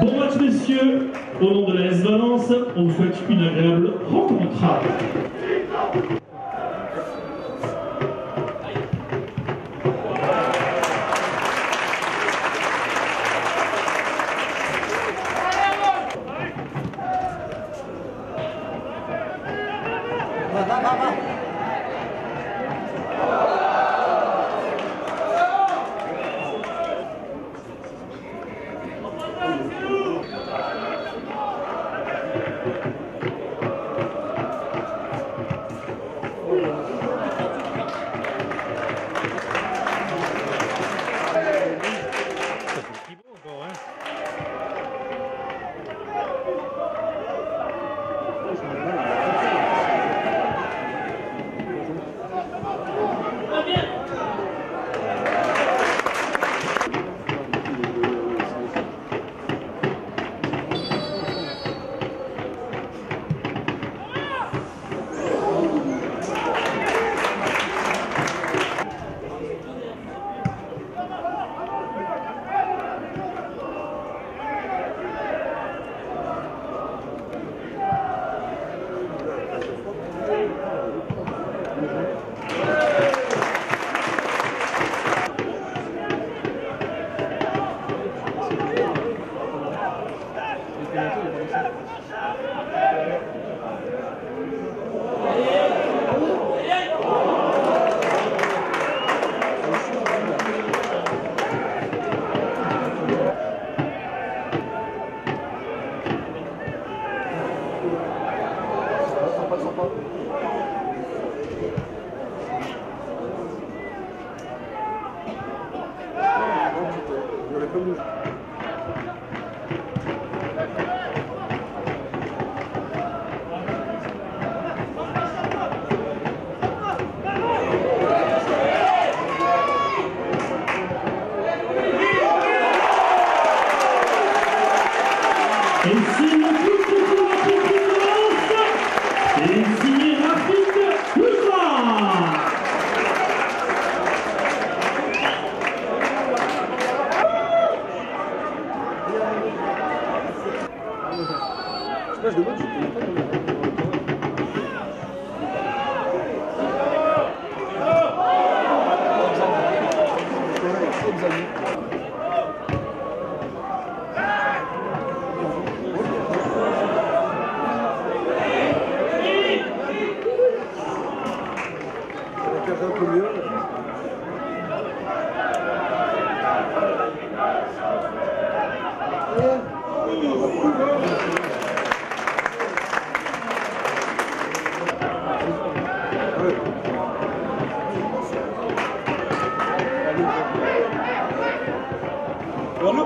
Bon match, messieurs. Au nom de la S Valence, on vous souhaite une agréable rencontre. personnage de mode, je un peu mieux. loolu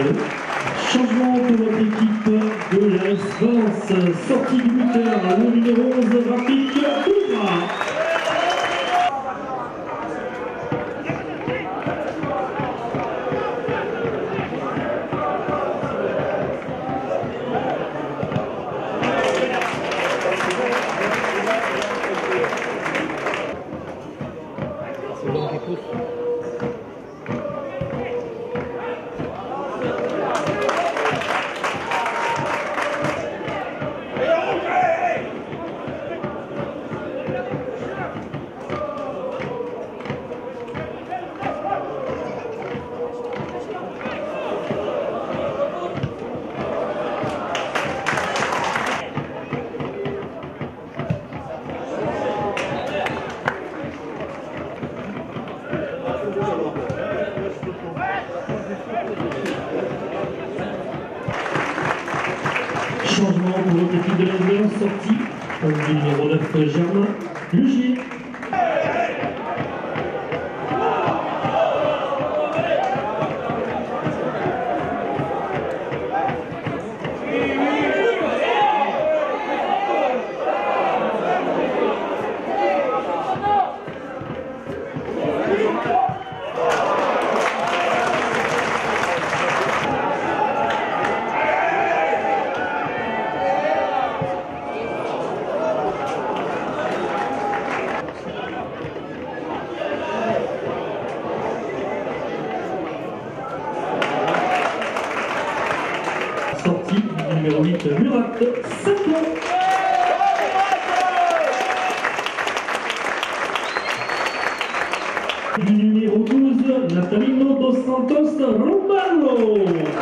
Changement pour votre équipe de la Valence. Sortie du buteur, le numéro 11, Rafik pour votre équipe de la. Sortie, le numéro 9, Germain Lugier. Sortie numéro 8, Murat Sato. Du numéro 12, Natalino dos Santos Romano.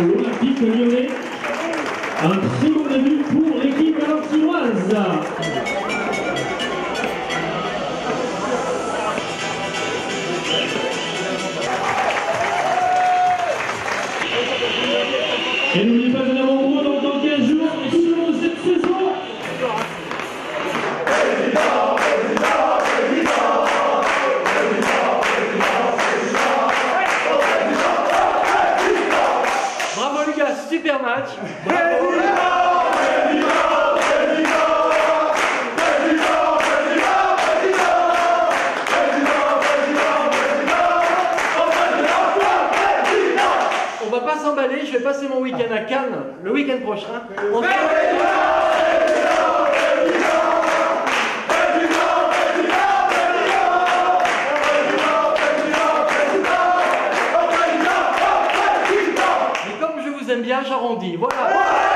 l'Olympique lyonnais. Un très bon début pour l'équipe valentinoise. Pas s'emballer, je vais passer mon week-end à Cannes le week-end prochain. On Mais comme je vous aime bien, j'arrondis. Voilà.